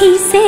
ही से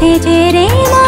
थे जेरे मा